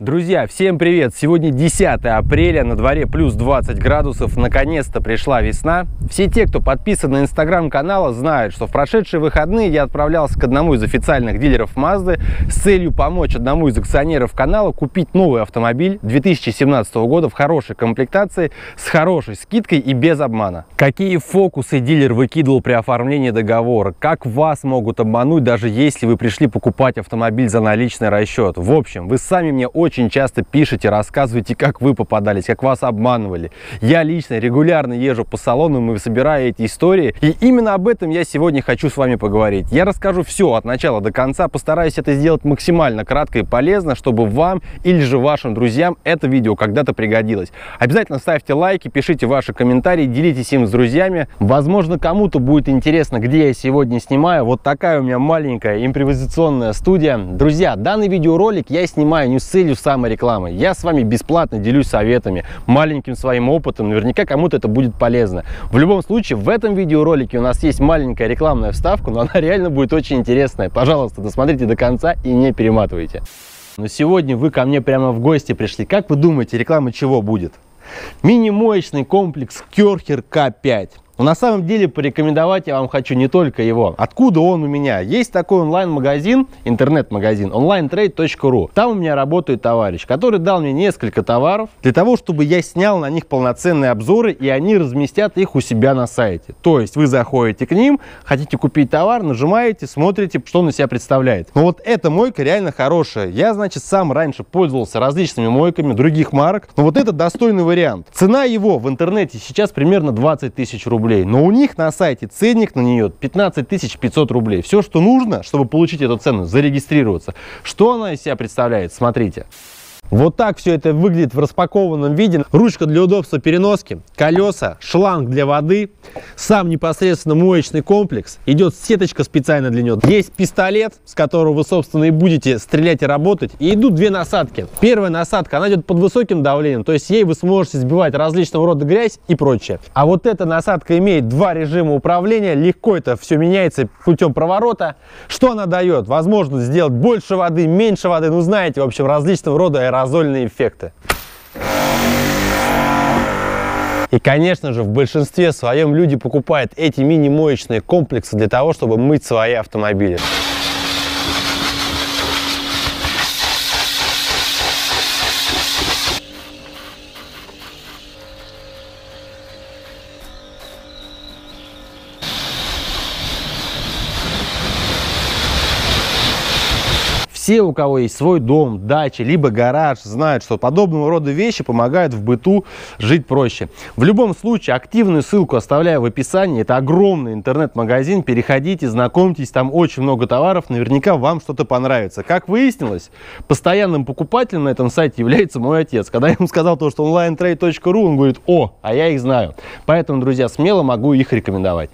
Друзья, всем привет! Сегодня 10 апреля, на дворе плюс 20 градусов, наконец-то пришла весна. Все те, кто подписан на инстаграм канала, знают, что в прошедшие выходные я отправлялся к одному из официальных дилеров Mazda с целью помочь одному из акционеров канала купить новый автомобиль 2017 года в хорошей комплектации, с хорошей скидкой и без обмана. Какие фокусы дилер выкидывал при оформлении договора, как вас могут обмануть, даже если вы пришли покупать автомобиль за наличный расчет. В общем, вы сами мне очень очень часто пишете, рассказываете, как вы попадались, как вас обманывали. Я лично регулярно езжу по салонам и собираю эти истории. И именно об этом я сегодня хочу с вами поговорить. Я расскажу все от начала до конца, постараюсь это сделать максимально кратко и полезно, чтобы вам или же вашим друзьям это видео когда-то пригодилось. Обязательно ставьте лайки, пишите ваши комментарии, делитесь им с друзьями. Возможно, кому-то будет интересно, где я сегодня снимаю. Вот такая у меня маленькая импровизационная студия. Друзья, данный видеоролик я снимаю не с целью саморекламой. Я с вами бесплатно делюсь советами, маленьким своим опытом. Наверняка кому-то это будет полезно. В любом случае, в этом видеоролике у нас есть маленькая рекламная вставка, но она реально будет очень интересная. Пожалуйста, досмотрите до конца и не перематывайте. Но сегодня вы ко мне прямо в гости пришли. Как вы думаете, реклама чего будет? Мини-моечный комплекс Керхер К5. Но на самом деле порекомендовать я вам хочу не только его. Откуда он у меня? Есть такой онлайн-магазин, интернет-магазин, onlinetrade.ru. Там у меня работает товарищ, который дал мне несколько товаров для того, чтобы я снял на них полноценные обзоры, и они разместят их у себя на сайте. То есть вы заходите к ним, хотите купить товар, нажимаете, смотрите, что он из себя представляет. Но вот эта мойка реально хорошая. Я, значит, сам раньше пользовался различными мойками других марок, но вот это достойный вариант. Цена его в интернете сейчас примерно 20 тысяч рублей рублей. Но у них на сайте ценник на нее 15 500 рублей. Все, что нужно, чтобы получить эту цену, зарегистрироваться. Что она из себя представляет? Смотрите. Вот так все это выглядит в распакованном виде. Ручка для удобства переноски, колеса, шланг для воды, сам непосредственно моечный комплекс. Идет сеточка специально для него. Есть пистолет, с которого вы, собственно, и будете стрелять и работать. И идут две насадки. Первая насадка, она идет под высоким давлением, то есть ей вы сможете сбивать различного рода грязь и прочее. А вот эта насадка имеет два режима управления. Легко это все меняется путем проворота. Что она дает? Возможность сделать больше воды, меньше воды. Ну, знаете, в общем, различного рода аэрозоли аэрозольные эффекты. И, конечно же, в большинстве своем люди покупают эти мини-моечные комплексы для того, чтобы мыть свои автомобили. Все, у кого есть свой дом, дача, либо гараж, знают, что подобного рода вещи помогают в быту жить проще. В любом случае, активную ссылку оставляю в описании. Это огромный интернет-магазин. Переходите, знакомьтесь, там очень много товаров. Наверняка вам что-то понравится. Как выяснилось, постоянным покупателем на этом сайте является мой отец. Когда я ему сказал то, что onlinetrade.ru, он говорит, о, а я их знаю. Поэтому, друзья, смело могу их рекомендовать.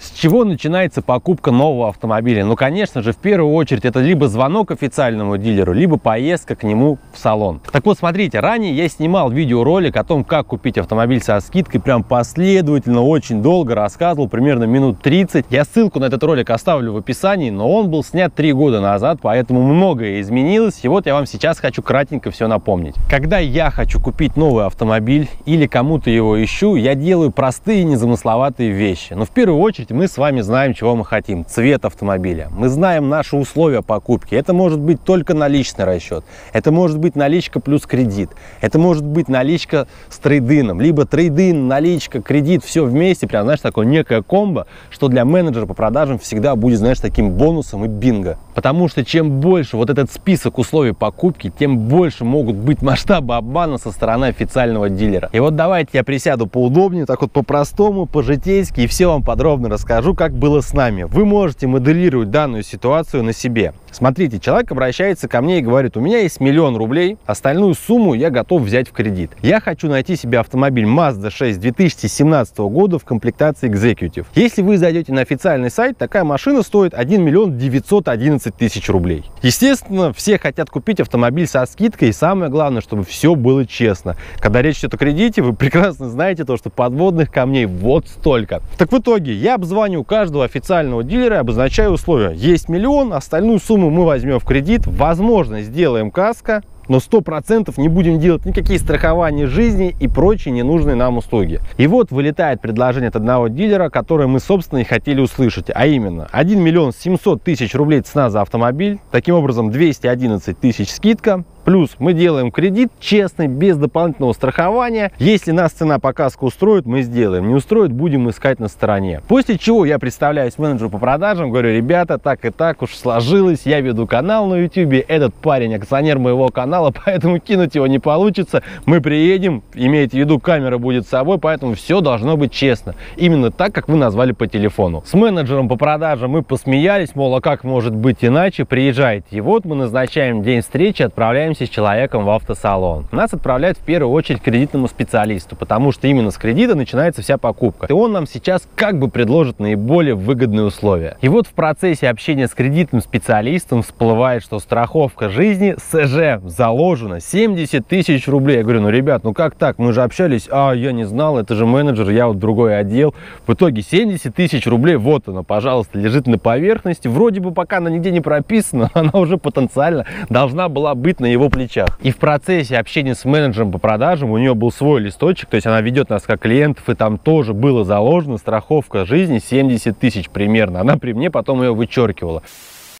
С чего начинается покупка нового автомобиля? Ну, конечно же, в первую очередь это либо звонок официальному дилеру, либо поездка к нему в салон. Так вот, смотрите, ранее я снимал видеоролик о том, как купить автомобиль со скидкой, прям последовательно, очень долго рассказывал, примерно минут 30. Я ссылку на этот ролик оставлю в описании, но он был снят три года назад, поэтому многое изменилось. И вот я вам сейчас хочу кратенько все напомнить. Когда я хочу купить новый автомобиль или кому-то его ищу, я делаю простые незамысловатые вещи. Но в первую очередь есть мы с вами знаем, чего мы хотим. Цвет автомобиля. Мы знаем наши условия покупки. Это может быть только наличный расчет. Это может быть наличка плюс кредит. Это может быть наличка с трейдином. Либо трейдин, наличка, кредит, все вместе. Прям, знаешь, такое некое комбо, что для менеджера по продажам всегда будет, знаешь, таким бонусом и бинго. Потому что чем больше вот этот список условий покупки, тем больше могут быть масштабы обмана со стороны официального дилера. И вот давайте я присяду поудобнее, так вот по-простому, по-житейски и все вам подробно расскажу расскажу, как было с нами. Вы можете моделировать данную ситуацию на себе. Смотрите, человек обращается ко мне и говорит, у меня есть миллион рублей, остальную сумму я готов взять в кредит. Я хочу найти себе автомобиль Mazda 6 2017 года в комплектации Executive. Если вы зайдете на официальный сайт, такая машина стоит 1 миллион 911 тысяч рублей. Естественно, все хотят купить автомобиль со скидкой, и самое главное, чтобы все было честно. Когда речь идет о кредите, вы прекрасно знаете то, что подводных камней вот столько. Так в итоге я обзваниваю каждого официального дилера и обозначаю условия. Есть миллион, остальную сумму мы возьмем в кредит, возможно, сделаем каско, но 100% не будем делать никакие страхования жизни и прочие ненужные нам услуги. И вот вылетает предложение от одного дилера, которое мы, собственно, и хотели услышать, а именно 1 миллион 700 тысяч рублей цена за автомобиль, таким образом 211 тысяч скидка, Плюс мы делаем кредит честный, без дополнительного страхования. Если нас цена показка устроит, мы сделаем. Не устроит, будем искать на стороне. После чего я представляюсь менеджеру по продажам, говорю, ребята, так и так уж сложилось, я веду канал на YouTube, этот парень акционер моего канала, поэтому кинуть его не получится. Мы приедем, имейте в виду, камера будет с собой, поэтому все должно быть честно. Именно так, как вы назвали по телефону. С менеджером по продажам мы посмеялись, мол, а как может быть иначе, приезжайте. И вот мы назначаем день встречи, отправляем отправляемся с человеком в автосалон. Нас отправляют в первую очередь к кредитному специалисту, потому что именно с кредита начинается вся покупка. И он нам сейчас как бы предложит наиболее выгодные условия. И вот в процессе общения с кредитным специалистом всплывает, что страховка жизни СЖ заложена 70 тысяч рублей. Я говорю, ну, ребят, ну как так? Мы же общались, а, я не знал, это же менеджер, я вот другой отдел. В итоге 70 тысяч рублей, вот она, пожалуйста, лежит на поверхности. Вроде бы пока она нигде не прописана, она уже потенциально должна была быть на его его плечах. И в процессе общения с менеджером по продажам у нее был свой листочек, то есть она ведет нас как клиентов, и там тоже было заложено страховка жизни 70 тысяч примерно. Она при мне потом ее вычеркивала.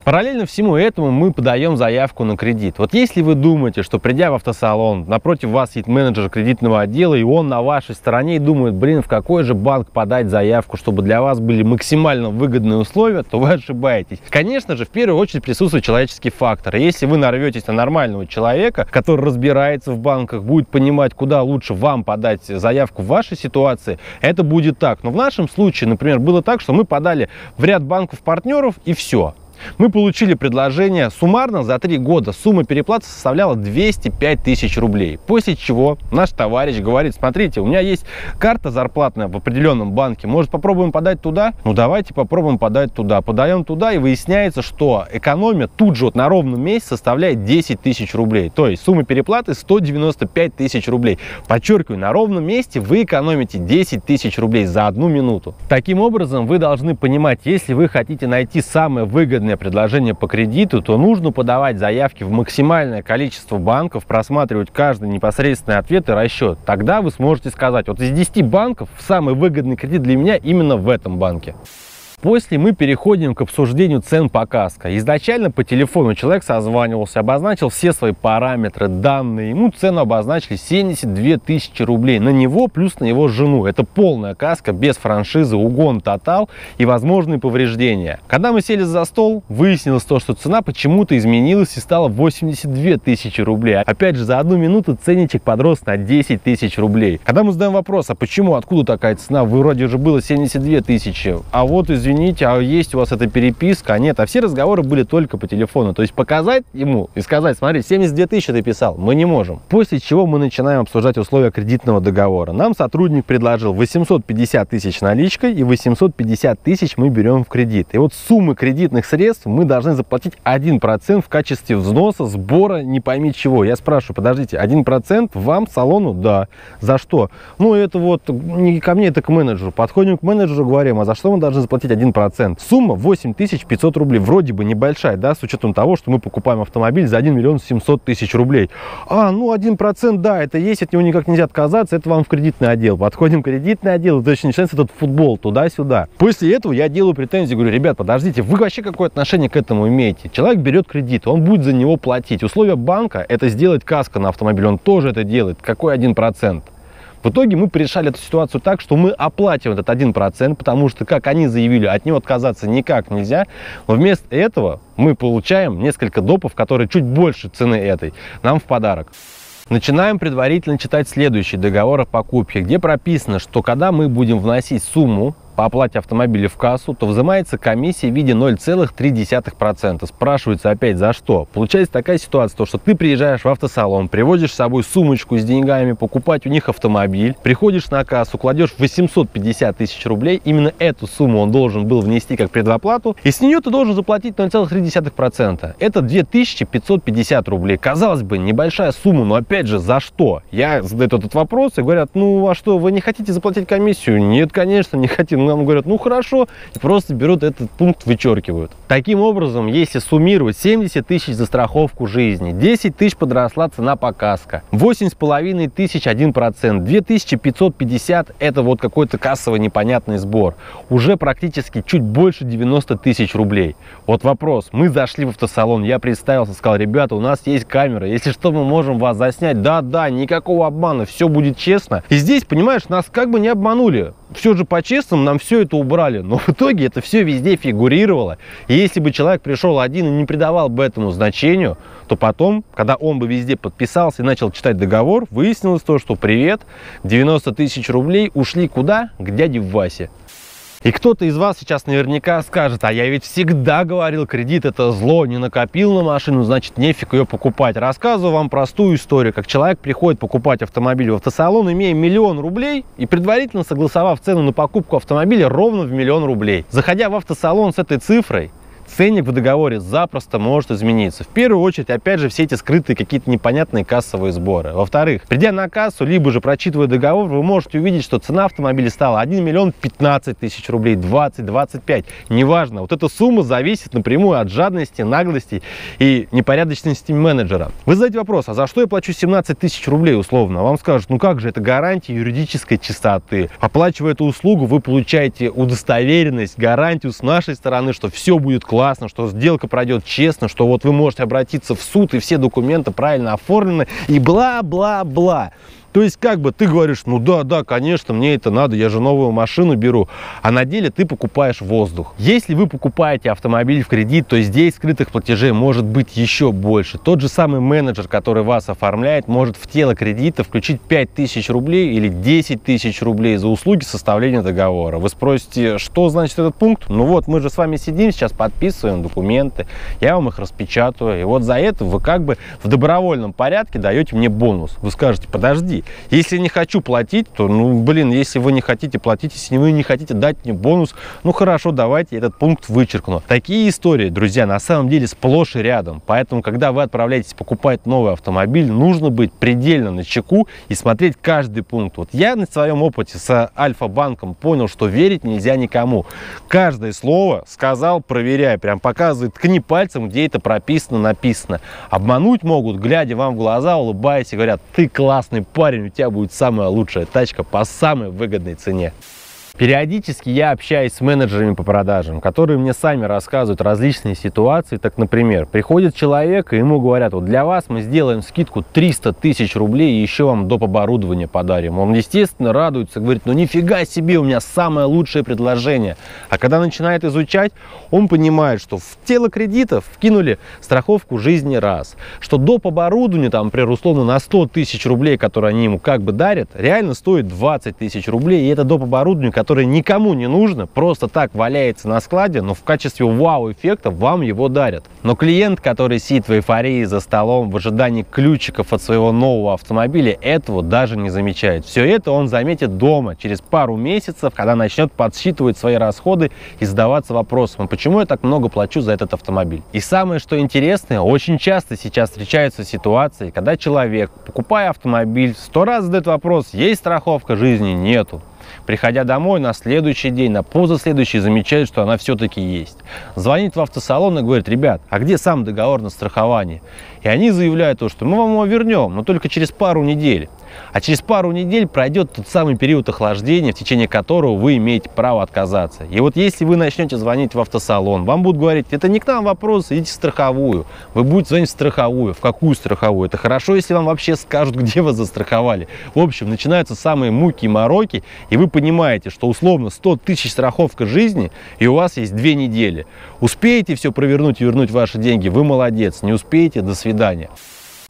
Параллельно всему этому мы подаем заявку на кредит. Вот если вы думаете, что придя в автосалон, напротив вас сидит менеджер кредитного отдела, и он на вашей стороне и думает, блин, в какой же банк подать заявку, чтобы для вас были максимально выгодные условия, то вы ошибаетесь. Конечно же, в первую очередь присутствует человеческий фактор. Если вы нарветесь на нормального человека, который разбирается в банках, будет понимать, куда лучше вам подать заявку в вашей ситуации, это будет так. Но в нашем случае, например, было так, что мы подали в ряд банков-партнеров и все. Мы получили предложение суммарно за три года. Сумма переплаты составляла 205 тысяч рублей. После чего наш товарищ говорит, смотрите, у меня есть карта зарплатная в определенном банке, может попробуем подать туда? Ну давайте попробуем подать туда. Подаем туда и выясняется, что экономия тут же вот на ровном месте составляет 10 тысяч рублей. То есть сумма переплаты 195 тысяч рублей. Подчеркиваю, на ровном месте вы экономите 10 тысяч рублей за одну минуту. Таким образом, вы должны понимать, если вы хотите найти самое выгодное выгодное предложение по кредиту, то нужно подавать заявки в максимальное количество банков, просматривать каждый непосредственный ответ и расчет. Тогда вы сможете сказать, вот из 10 банков самый выгодный кредит для меня именно в этом банке. После мы переходим к обсуждению цен по каско. Изначально по телефону человек созванивался, обозначил все свои параметры, данные. Ему цену обозначили 72 тысячи рублей на него плюс на его жену. Это полная каска без франшизы, угон тотал и возможные повреждения. Когда мы сели за стол, выяснилось то, что цена почему-то изменилась и стала 82 тысячи рублей. Опять же, за одну минуту ценничек подрос на 10 тысяч рублей. Когда мы задаем вопрос, а почему, откуда такая цена? Вы вроде уже было 72 тысячи. А вот, извините, извините, а есть у вас эта переписка? А нет, а все разговоры были только по телефону. То есть показать ему и сказать, смотри, 72 тысячи ты писал, мы не можем. После чего мы начинаем обсуждать условия кредитного договора. Нам сотрудник предложил 850 тысяч наличкой и 850 тысяч мы берем в кредит. И вот суммы кредитных средств мы должны заплатить 1% в качестве взноса, сбора, не пойми чего. Я спрашиваю, подождите, 1% вам, салону? Да. За что? Ну, это вот не ко мне, это к менеджеру. Подходим к менеджеру, говорим, а за что мы должны заплатить 1%. Сумма 8500 рублей. Вроде бы небольшая, да, с учетом того, что мы покупаем автомобиль за 1 миллион 700 тысяч рублей. А, ну 1%, да, это есть, от него никак нельзя отказаться, это вам в кредитный отдел. Подходим в кредитный отдел, и точно начинается этот футбол туда-сюда. После этого я делаю претензии, говорю, ребят, подождите, вы вообще какое отношение к этому имеете? Человек берет кредит, он будет за него платить. Условия банка это сделать каска на автомобиль, он тоже это делает. Какой 1%? В итоге мы решали эту ситуацию так, что мы оплатим этот 1%, потому что, как они заявили, от него отказаться никак нельзя. Но вместо этого мы получаем несколько допов, которые чуть больше цены этой, нам в подарок. Начинаем предварительно читать следующий договор о покупке, где прописано, что когда мы будем вносить сумму, по оплате автомобиля в кассу, то взимается комиссия в виде 0,3%. Спрашивается опять за что? Получается такая ситуация, то, что ты приезжаешь в автосалон, привозишь с собой сумочку с деньгами, покупать у них автомобиль, приходишь на кассу, кладешь 850 тысяч рублей, именно эту сумму он должен был внести как предоплату, и с нее ты должен заплатить 0,3%. Это 2550 рублей. Казалось бы, небольшая сумма, но опять же, за что? Я задаю этот вопрос и говорят, ну а что, вы не хотите заплатить комиссию? Нет, конечно, не хотим вам говорят, ну хорошо, и просто берут этот пункт, вычеркивают. Таким образом, если суммировать 70 тысяч за страховку жизни, 10 тысяч подросла цена показка, 8,5 тысяч 1%, 2550 это вот какой-то кассовый непонятный сбор, уже практически чуть больше 90 тысяч рублей. Вот вопрос, мы зашли в автосалон, я представился, сказал, ребята, у нас есть камера, если что, мы можем вас заснять. Да-да, никакого обмана, все будет честно. И здесь, понимаешь, нас как бы не обманули. Все же по-честному нам все это убрали. Но в итоге это все везде фигурировало. И если бы человек пришел один и не придавал бы этому значению, то потом, когда он бы везде подписался и начал читать договор, выяснилось то, что привет, 90 тысяч рублей ушли куда? К дяде Васе. И кто-то из вас сейчас наверняка скажет, а я ведь всегда говорил, кредит это зло, не накопил на машину, значит нефиг ее покупать. Рассказываю вам простую историю, как человек приходит покупать автомобиль в автосалон, имея миллион рублей и предварительно согласовав цену на покупку автомобиля ровно в миллион рублей. Заходя в автосалон с этой цифрой, ценник в договоре запросто может измениться. В первую очередь, опять же, все эти скрытые какие-то непонятные кассовые сборы. Во-вторых, придя на кассу, либо же прочитывая договор, вы можете увидеть, что цена автомобиля стала 1 миллион 15 тысяч рублей, 20, 25, неважно. Вот эта сумма зависит напрямую от жадности, наглости и непорядочности менеджера. Вы задаете вопрос, а за что я плачу 17 тысяч рублей условно? Вам скажут, ну как же, это гарантия юридической чистоты. Оплачивая эту услугу, вы получаете удостоверенность, гарантию с нашей стороны, что все будет классно классно, что сделка пройдет честно, что вот вы можете обратиться в суд, и все документы правильно оформлены, и бла-бла-бла. То есть как бы ты говоришь, ну да, да, конечно, мне это надо, я же новую машину беру, а на деле ты покупаешь воздух. Если вы покупаете автомобиль в кредит, то здесь скрытых платежей может быть еще больше. Тот же самый менеджер, который вас оформляет, может в тело кредита включить 5000 рублей или 10 тысяч рублей за услуги составления договора. Вы спросите, что значит этот пункт? Ну вот, мы же с вами сидим сейчас, подписываем документы, я вам их распечатаю, и вот за это вы как бы в добровольном порядке даете мне бонус. Вы скажете, подожди, если не хочу платить, то, ну, блин, если вы не хотите платить, если вы не хотите дать мне бонус, ну, хорошо, давайте этот пункт вычеркну. Такие истории, друзья, на самом деле сплошь и рядом. Поэтому, когда вы отправляетесь покупать новый автомобиль, нужно быть предельно на чеку и смотреть каждый пункт. Вот я на своем опыте с Альфа-банком понял, что верить нельзя никому. Каждое слово сказал, проверяй, прям показывает, ткни пальцем, где это прописано, написано. Обмануть могут, глядя вам в глаза, улыбаясь и говорят, ты классный парень, парень, у тебя будет самая лучшая тачка по самой выгодной цене. Периодически я общаюсь с менеджерами по продажам, которые мне сами рассказывают различные ситуации. Так, например, приходит человек, и ему говорят, вот для вас мы сделаем скидку 300 тысяч рублей и еще вам доп. оборудование подарим. Он, естественно, радуется, говорит, ну нифига себе, у меня самое лучшее предложение. А когда начинает изучать, он понимает, что в тело кредитов вкинули страховку жизни раз, что доп. оборудование, там, например, условно на 100 тысяч рублей, которые они ему как бы дарят, реально стоит 20 тысяч рублей, и это доп. оборудование, которое никому не нужно, просто так валяется на складе, но в качестве вау-эффекта вам его дарят. Но клиент, который сидит в эйфории за столом в ожидании ключиков от своего нового автомобиля, этого даже не замечает. Все это он заметит дома, через пару месяцев, когда начнет подсчитывать свои расходы и задаваться вопросом, а почему я так много плачу за этот автомобиль. И самое, что интересное, очень часто сейчас встречаются ситуации, когда человек, покупая автомобиль, сто раз задает вопрос, есть страховка жизни, нету. Приходя домой на следующий день, на позаследующий, замечает, что она все-таки есть. Звонит в автосалон и говорит, ребят, а где сам договор на страхование? И они заявляют то, что мы вам его вернем, но только через пару недель. А через пару недель пройдет тот самый период охлаждения, в течение которого вы имеете право отказаться. И вот если вы начнете звонить в автосалон, вам будут говорить, это не к нам вопрос, идите в страховую. Вы будете звонить в страховую. В какую страховую? Это хорошо, если вам вообще скажут, где вас застраховали. В общем, начинаются самые муки и мороки, и вы понимаете, что условно 100 тысяч страховка жизни, и у вас есть две недели. Успеете все провернуть и вернуть ваши деньги, вы молодец. Не успеете, до свидания.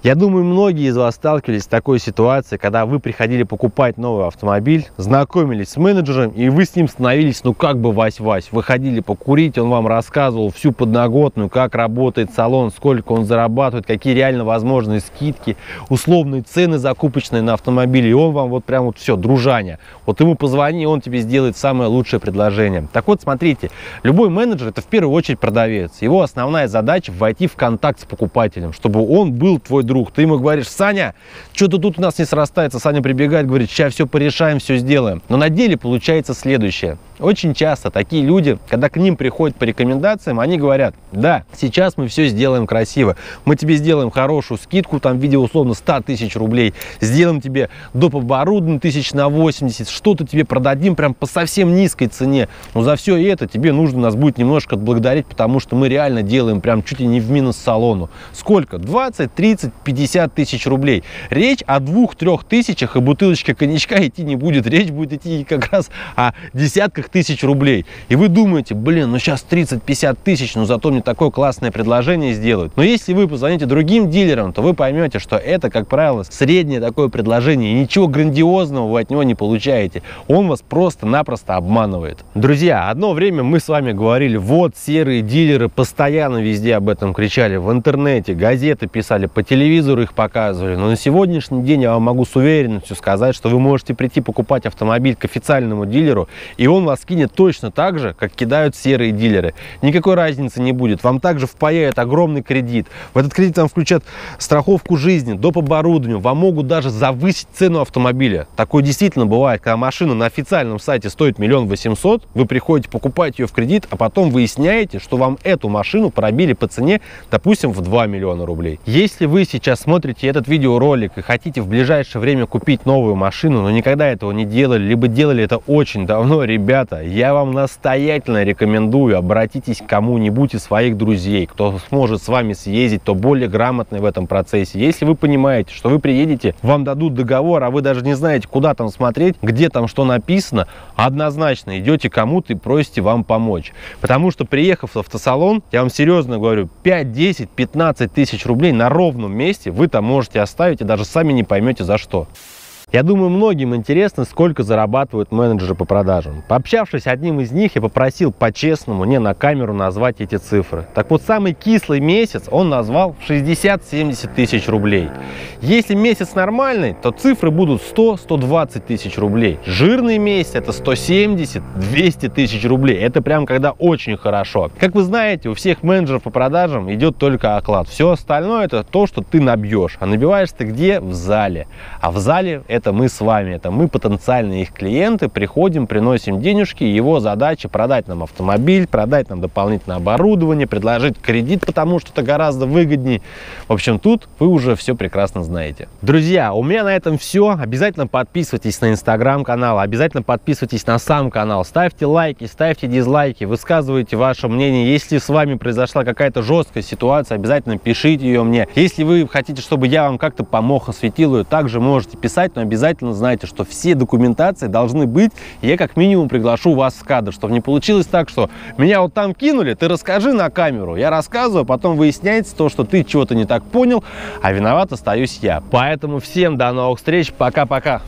Я думаю, многие из вас сталкивались с такой ситуацией, когда вы приходили покупать новый автомобиль, знакомились с менеджером, и вы с ним становились, ну как бы вась-вась. Выходили покурить, он вам рассказывал всю подноготную, как работает салон, сколько он зарабатывает, какие реально возможные скидки, условные цены закупочные на автомобиле. И он вам вот прям вот все, дружание. Вот ему позвони, он тебе сделает самое лучшее предложение. Так вот, смотрите, любой менеджер это в первую очередь продавец. Его основная задача войти в контакт с покупателем, чтобы он был твой друг. Ты ему говоришь, Саня, что-то тут у нас не срастается. Саня прибегает, говорит, сейчас все порешаем, все сделаем. Но на деле получается следующее. Очень часто такие люди, когда к ним приходят по рекомендациям, они говорят, да, сейчас мы все сделаем красиво, мы тебе сделаем хорошую скидку, там в виде условно 100 тысяч рублей, сделаем тебе доп. оборудование тысяч на 80, что-то тебе продадим прям по совсем низкой цене. Но за все это тебе нужно нас будет немножко отблагодарить, потому что мы реально делаем прям чуть ли не в минус салону. Сколько? 20, 30, 50 тысяч рублей. Речь о двух-трех тысячах и бутылочка коньячка идти не будет. Речь будет идти как раз о десятках тысяч рублей. И вы думаете, блин, ну сейчас 30-50 тысяч, но зато мне такое классное предложение сделают. Но если вы позвоните другим дилерам, то вы поймете, что это, как правило, среднее такое предложение. И ничего грандиозного вы от него не получаете. Он вас просто-напросто обманывает. Друзья, одно время мы с вами говорили, вот серые дилеры постоянно везде об этом кричали. В интернете, газеты писали, по телевизору их показывали. Но на сегодняшний день я вам могу с уверенностью сказать, что вы можете прийти покупать автомобиль к официальному дилеру, и он вас кинет точно так же, как кидают серые дилеры. Никакой разницы не будет. Вам также впаяют огромный кредит. В этот кредит вам включат страховку жизни, доп. оборудованию. Вам могут даже завысить цену автомобиля. Такое действительно бывает, когда машина на официальном сайте стоит миллион восемьсот, вы приходите покупать ее в кредит, а потом выясняете, что вам эту машину пробили по цене, допустим, в 2 миллиона рублей. Если вы сейчас смотрите этот видеоролик и хотите в ближайшее время купить новую машину, но никогда этого не делали, либо делали это очень давно, ребята, я вам настоятельно рекомендую, обратитесь к кому-нибудь из своих друзей, кто сможет с вами съездить, то более грамотный в этом процессе. Если вы понимаете, что вы приедете, вам дадут договор, а вы даже не знаете, куда там смотреть, где там что написано, однозначно идете кому-то и просите вам помочь. Потому что приехав в автосалон, я вам серьезно говорю, 5, 10, 15 тысяч рублей на ровном месте вы там можете оставить и даже сами не поймете за что. Я думаю, многим интересно, сколько зарабатывают менеджеры по продажам. Пообщавшись с одним из них, я попросил по-честному, не на камеру, назвать эти цифры. Так вот, самый кислый месяц он назвал 60-70 тысяч рублей. Если месяц нормальный, то цифры будут 100-120 тысяч рублей. Жирный месяц это 170-200 тысяч рублей. Это прям когда очень хорошо. Как вы знаете, у всех менеджеров по продажам идет только оклад. Все остальное это то, что ты набьешь. А набиваешь ты где? В зале. А в зале это это мы с вами, это мы потенциальные их клиенты, приходим, приносим денежки, его задача продать нам автомобиль, продать нам дополнительное оборудование, предложить кредит, потому что это гораздо выгоднее. В общем, тут вы уже все прекрасно знаете. Друзья, у меня на этом все. Обязательно подписывайтесь на инстаграм-канал, обязательно подписывайтесь на сам канал, ставьте лайки, ставьте дизлайки, высказывайте ваше мнение. Если с вами произошла какая-то жесткая ситуация, обязательно пишите ее мне. Если вы хотите, чтобы я вам как-то помог, осветил ее, также можете писать, но обязательно знайте, что все документации должны быть. Я как минимум приглашу вас в кадр, чтобы не получилось так, что меня вот там кинули, ты расскажи на камеру. Я рассказываю, потом выясняется то, что ты чего-то не так понял, а виноват остаюсь я. Поэтому всем до новых встреч, пока-пока.